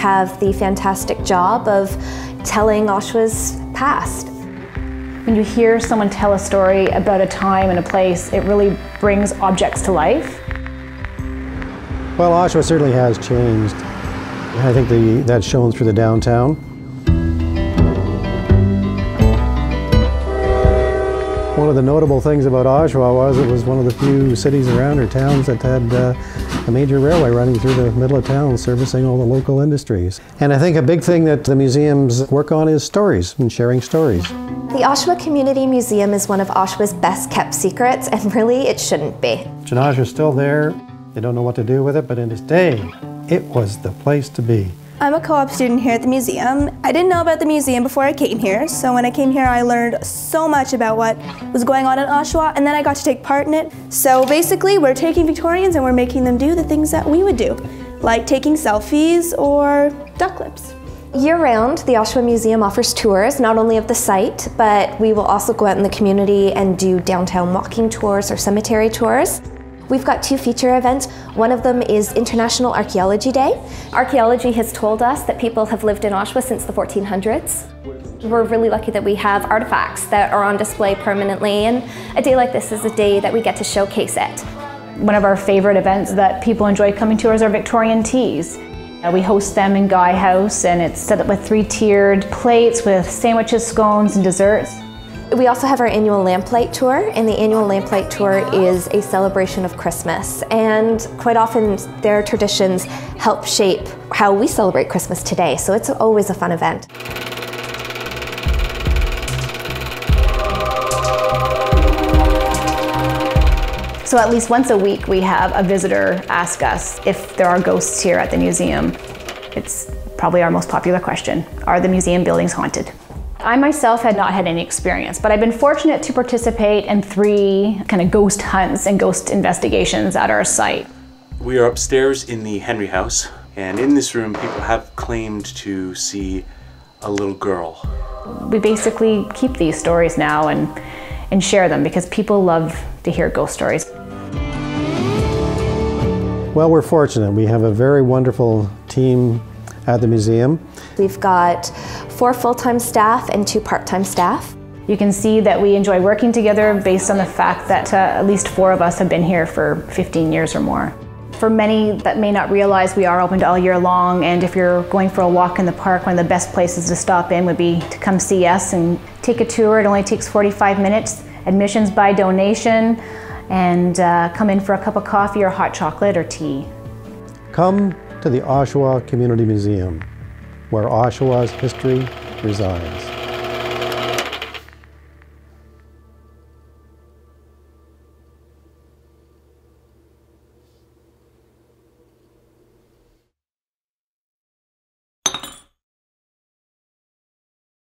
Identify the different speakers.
Speaker 1: have the fantastic job of telling Oshawa's past.
Speaker 2: When you hear someone tell a story about a time and a place, it really brings objects to life.
Speaker 3: Well, Oshawa certainly has changed. I think the, that's shown through the downtown. Of the notable things about Oshawa was it was one of the few cities around or towns that had uh, a major railway running through the middle of town servicing all the local industries. And I think a big thing that the museums work on is stories and sharing stories.
Speaker 1: The Oshawa Community Museum is one of Oshawa's best kept secrets, and really it shouldn't be.
Speaker 3: Genosha is still there. They don't know what to do with it, but in its day, it was the place to be.
Speaker 4: I'm a co-op student here at the museum. I didn't know about the museum before I came here, so when I came here I learned so much about what was going on in Oshawa, and then I got to take part in it. So basically, we're taking Victorians and we're making them do the things that we would do, like taking selfies or duck lips.
Speaker 1: Year-round, the Oshawa Museum offers tours, not only of the site, but we will also go out in the community and do downtown walking tours or cemetery tours. We've got two feature events. One of them is International Archaeology Day. Archaeology has told us that people have lived in Oshawa since the 1400s. We're really lucky that we have artifacts that are on display permanently and a day like this is a day that we get to showcase it.
Speaker 2: One of our favorite events that people enjoy coming to is our Victorian teas. Uh, we host them in Guy House and it's set up with three tiered plates with sandwiches, scones and desserts.
Speaker 1: We also have our annual Lamplight Tour, and the annual Lamplight Tour is a celebration of Christmas. And quite often, their traditions help shape how we celebrate Christmas today, so it's always a fun event.
Speaker 2: So at least once a week we have a visitor ask us if there are ghosts here at the museum. It's probably our most popular question. Are the museum buildings haunted? I myself had not had any experience, but I've been fortunate to participate in three kind of ghost hunts and ghost investigations at our site.
Speaker 5: We are upstairs in the Henry House, and in this room, people have claimed to see a little girl.
Speaker 2: We basically keep these stories now and, and share them because people love to hear ghost stories.
Speaker 3: Well, we're fortunate. We have a very wonderful team at the museum.
Speaker 1: We've got four full-time staff and two part-time staff.
Speaker 2: You can see that we enjoy working together based on the fact that uh, at least four of us have been here for 15 years or more. For many that may not realize we are open all year long and if you're going for a walk in the park, one of the best places to stop in would be to come see us and take a tour. It only takes 45 minutes. Admissions by donation and uh, come in for a cup of coffee or hot chocolate or tea.
Speaker 3: Come to the Oshawa Community Museum, where Oshawa's history resides.